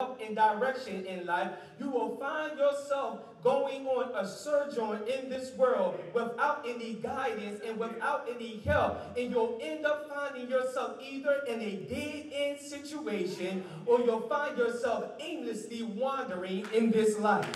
and direction in life, you will find yourself going on a sojourn in this world without any guidance and without any help. And you'll end up finding yourself either in a dead end situation or you'll find yourself aimlessly wandering in this life.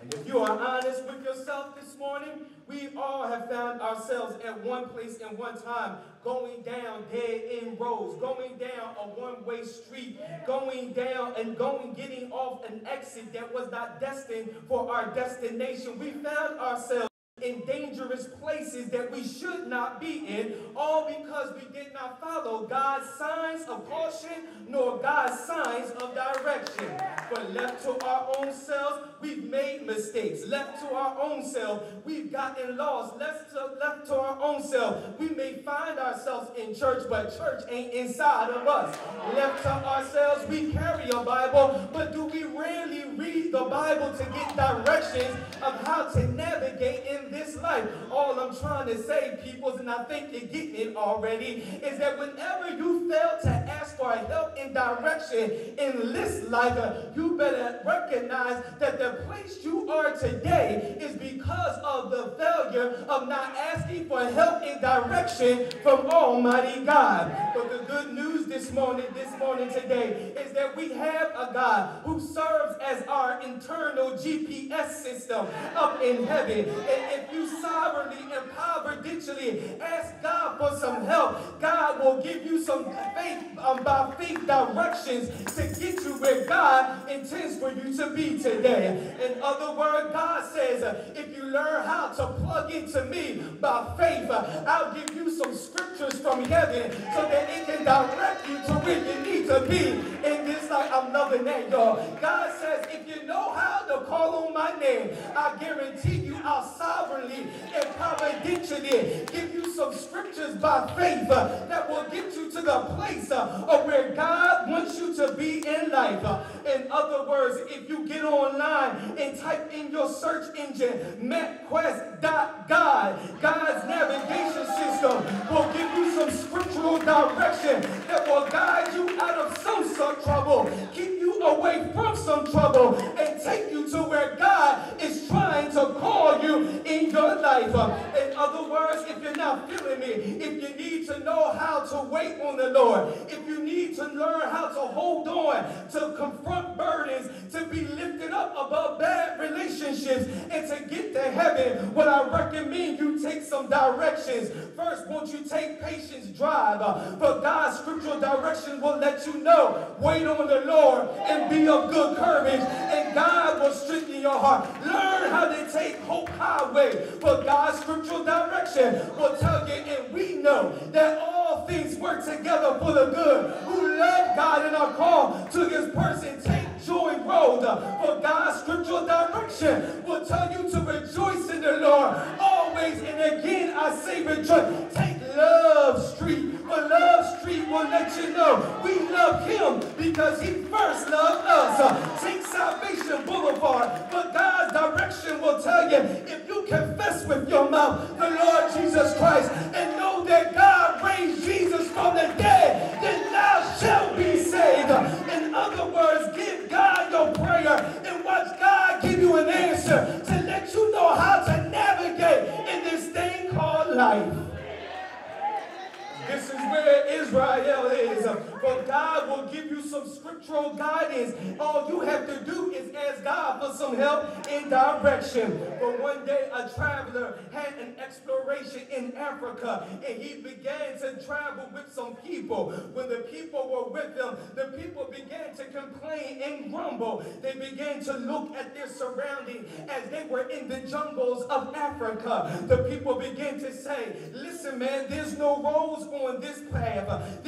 And if you are honest with yourself this morning, we all have found ourselves at one place and one time going down dead end roads, going down a one-way street, going down and going, getting off an exit that was not destined for our destination. We found ourselves in dangerous places that we should not be in, all because we did not follow God's signs of caution nor God's signs of direction. But left to our own selves, we've made mistakes. Left to our own self, we've gotten lost. Left to, left to our own self, we may find ourselves in church, but church ain't inside of us. Left to ourselves, we carry a Bible, but do we really read the Bible to get directions of how to navigate in this life. All I'm trying to say, peoples, and I think you're getting it already, is that whenever you fail to ask for help and direction in this life, you better recognize that the place you are today is because of the failure of not asking for help and direction from Almighty God. But the good news this morning, this morning today, is that we have a God who serves as our internal GPS system up in heaven. And if you sovereignly and providentially ask God for some help, God will give you some faith um, by faith directions to get you where God intends for you to be today. In other words, God says, if you learn how to plug into me by faith, I'll give you some scriptures from heaven so that it can direct you to where you need to be in this life. I'm loving that, y'all. God says, if you know how to call on my name, I guarantee you I'll sovereignly and providentially give you some scriptures by faith that will get you to the place uh, of where God wants you to be in life. Uh, in other words, if you get online and type in your search engine, MapQuest.God, God's navigation system will give you some scriptural direction that will guide you out of some, trouble, keep you away from some trouble, and take you to where God is trying to call you in your life. In other words, if you're not feeling me, if you need to know how to wait on the Lord, if you need to learn how to hold on, to confront burdens, to be lifted up above bad relationships, and to get to heaven, what I recommend you take some directions. First, won't you take patience drive? Uh, for God's scriptural direction will let you know. Wait on the Lord and be of good courage, and God will strengthen your heart. Learn how take hope highway. For God's scriptural direction will tell you, and we know that all things work together for the good who love God and are called to his person. Take joy road. For God's scriptural direction will tell you to rejoice in the Lord always. And again, I say rejoice. Take Love Street. But Love Street will let you know we love him because he first loved us. Take Salvation Boulevard. But God's direction will tell you if you confess with your mouth the Lord Jesus Christ and know that God God for some help in direction. But one day a traveler had an exploration in Africa and he began to travel with some people. When the people were with him, the people began to complain and grumble. They began to look at their surroundings as they were in the jungles of Africa. The people began to say, listen man, there's no roads on this path.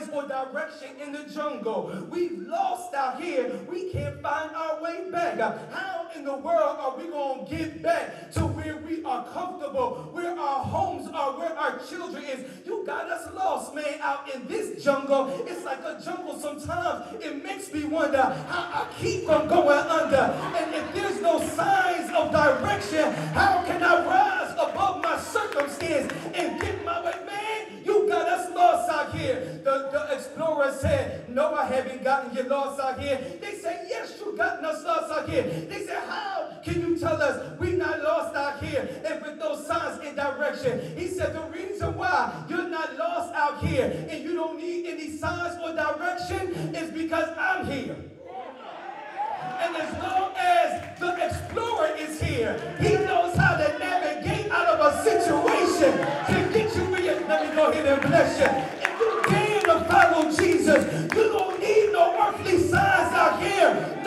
Signs or direction in the jungle. We've lost out here. We can't find our way back. How in the world are we going to get back to where we are comfortable, where our homes are, where our children is? You got us lost, man, out in this jungle. It's like a jungle sometimes. It makes me wonder how I keep from going under. And if there's no signs of direction, how No, I haven't gotten you lost out here. They say, Yes, you've gotten us lost out here. They say, How can you tell us we not lost out here? And with those signs in direction. He said, The reason why you're not lost out here and you don't need any signs or direction is because I'm here. And as long as the explorer is here, he knows how to navigate out of a situation to get you where you. Let me go ahead and bless you. Follow Jesus, you don't need no earthly signs out here,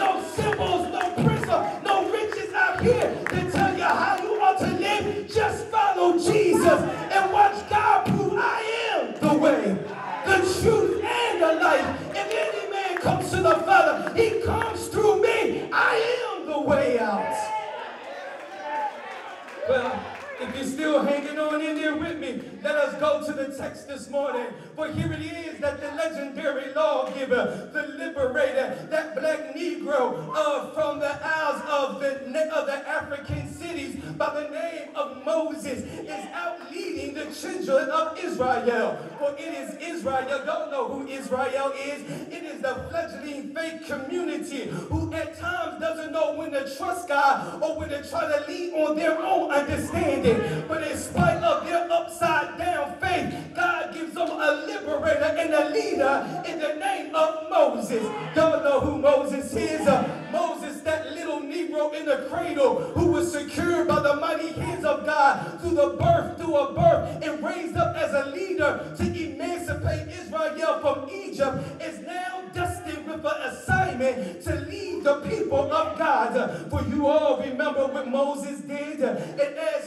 to the text this morning. For here it is that the legendary lawgiver, the liberator, that black Negro uh, from the isles of the, of the African cities by the name of Moses is out leading the children of Israel. For it is Israel, don't know who Israel is. It is the fledgling faith community who at times doesn't know when to trust God or when to try to lead on their own understanding. But in spite of their upside liberator and a leader in the name of Moses. Y'all know who Moses is? Uh, Moses, that little Negro in the cradle who was secured by the mighty hands of God through the birth, through a birth, and raised up as a leader to emancipate Israel from Egypt, is now destined with an assignment to lead the people of God. For you all remember what Moses did, and as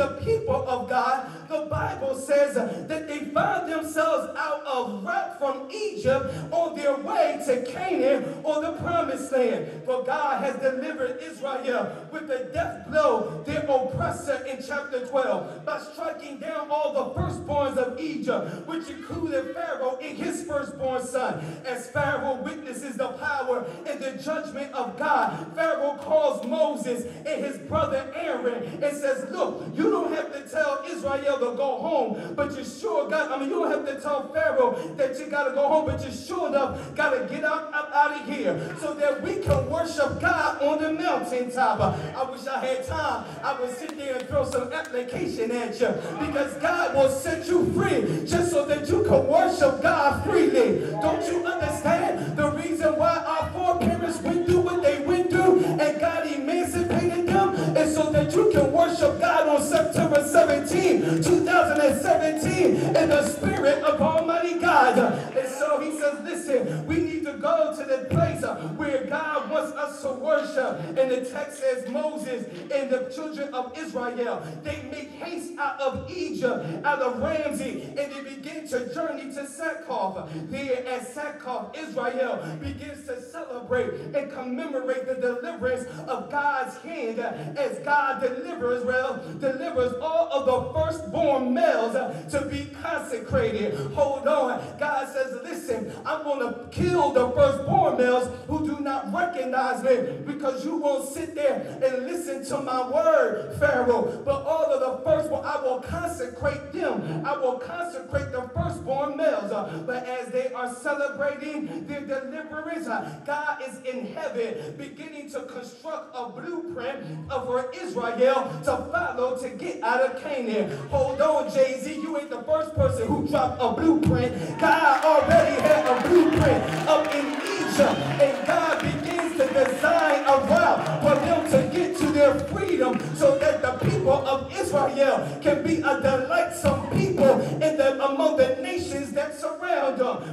the people of God, the Bible says that they find themselves out of route from Egypt on their way to Canaan or the promised land. For God has delivered Israel with the death blow, their oppressor in chapter 12, by striking down all the firstborns of Egypt, which included Pharaoh and his firstborn son. As Pharaoh witnesses the power and the judgment of God, Pharaoh calls Moses and his brother Aaron and says, Look, you don't have to tell Israel to go home, but you sure got, I mean, you don't have to tell Pharaoh that you got to go home, but you sure enough got to get out, out, out of here so that we can worship God on the mountaintop. I wish I had time. I would sit there and throw some application at you because God will set you free just so that you can worship God freely. Don't you understand the reason why our foreparents went through what they went through and God emancipated them is so that you can worship God on September 17, 2017 in the spirit of Almighty God. And so he says, listen, we need to go to the place Uh, where God wants us to worship. And the text says Moses and the children of Israel, they make haste out of Egypt, out of Rameses, and they begin to journey to Succoth. There at Succoth, Israel begins to celebrate and commemorate the deliverance of God's hand as God delivers, well, delivers all of the firstborn males to be consecrated. Hold on. God says, listen, I'm going to kill the firstborn males who do not recognize me because you won't sit there and listen to my word, Pharaoh. But all of the firstborn, I will consecrate them. I will consecrate the firstborn males. Uh, but as they are celebrating their deliverance, uh, God is in heaven beginning to construct a blueprint for Israel to follow to get out of Canaan. Hold on, Jay Z. You ain't the first person who dropped a blueprint. God already had a blueprint up in Egypt, and God begins to design a route for them to get to their freedom so that the people of Israel can be a delightsome people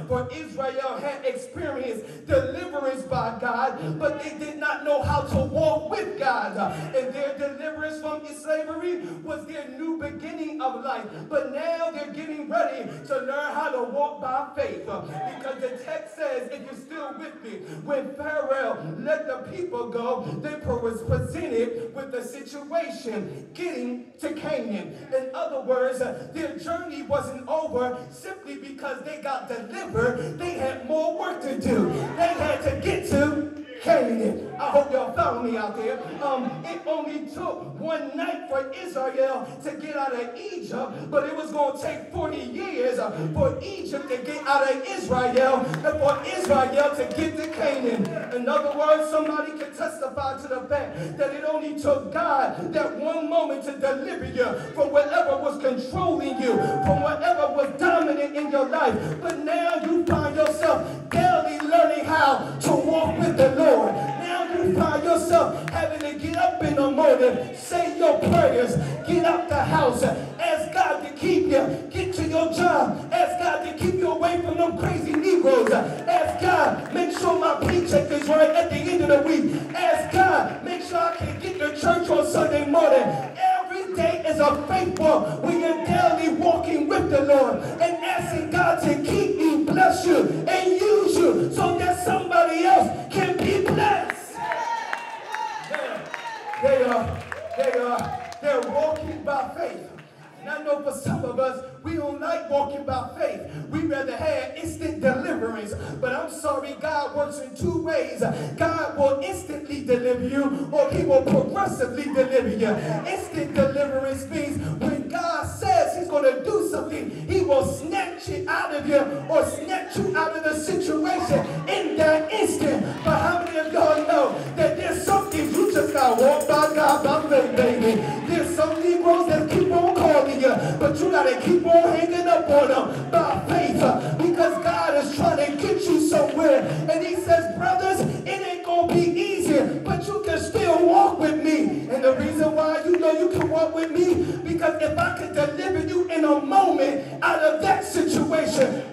For Israel had experienced deliverance by God, but they did not know how to walk with God. And their deliverance from slavery was their new beginning of life. But now they're getting ready to learn how to walk by faith. Because the text says, if you're still with me, when Pharaoh let the people go, they was presented with the situation getting to Canaan. In other words, their journey wasn't over simply because they got delivered. They had more work to do. They had to get to Canaan. I hope y'all follow me out there. Um, it only took one night for Israel to get out of Egypt, but it was going to take 40 years for Egypt to get out of Israel and for Israel to get to Canaan. In other words, somebody can testify to the fact that it only took God that one moment to deliver you from whatever was controlling you, from whatever was dominant in your life. But now you find yourself daily learning how to walk with the Lord. Now you find yourself having to get up in the morning, say your prayers, get out the house, ask God to keep you, get to your job, ask God to keep you away from them crazy Negroes, ask God, make sure my paycheck is right at the end of the week, ask God, make sure I can get to church on Sunday morning. Every day is a faith walk. We are daily walking with the Lord and asking God to keep you, bless you, and you God works in two ways. God will instantly deliver you, or he will progressively deliver you. Instant deliverance means when God says he's going to do something, he will snatch it out of you or snatch you out of the situation in that instant. But how many of y'all know that there's something you just got to walk by God by faith, baby? There's some Negroes that keep on calling you, but you got to keep on hanging up on them by faith if I could deliver you in a moment out of that situation,